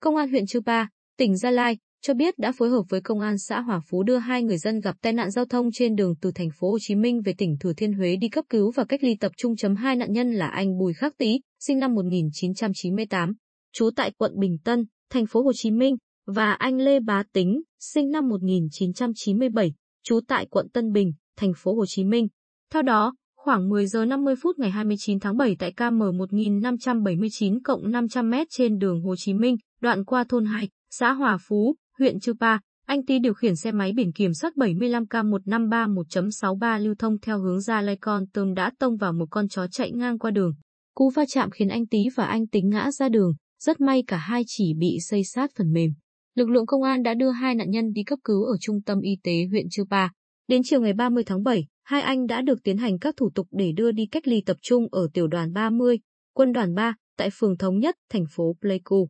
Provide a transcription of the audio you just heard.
Công an huyện Chư Pa, tỉnh Gia Lai cho biết đã phối hợp với công an xã Hòa Phú đưa hai người dân gặp tai nạn giao thông trên đường từ thành phố Hồ Chí Minh về tỉnh Thừa Thiên Huế đi cấp cứu và cách ly tập trung. Chấm hai nạn nhân là anh Bùi Khắc Tý, sinh năm 1998, trú tại quận Bình Tân, thành phố Hồ Chí Minh và anh Lê Bá Tính, sinh năm 1997, trú tại quận Tân Bình, thành phố Hồ Chí Minh. Theo đó, khoảng 10 giờ 50 phút ngày 29 tháng 7 tại KM 1579 cộng 500 m trên đường Hồ Chí Minh, đoạn qua thôn 2, xã Hòa Phú, huyện Chư Pa, anh Tý điều khiển xe máy biển kiểm soát 75K1531.63 lưu thông theo hướng ra Lai Con Tôm đã tông vào một con chó chạy ngang qua đường. Cú va chạm khiến anh Tý và anh Tính ngã ra đường, rất may cả hai chỉ bị xây sát phần mềm. Lực lượng công an đã đưa hai nạn nhân đi cấp cứu ở trung tâm y tế huyện Chư Pa. Đến chiều ngày 30 tháng 7, hai anh đã được tiến hành các thủ tục để đưa đi cách ly tập trung ở tiểu đoàn 30, quân đoàn 3, tại phường Thống Nhất, thành phố Pleiku.